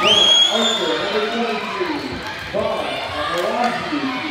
Archer, number 23, Vaughn Amarazi.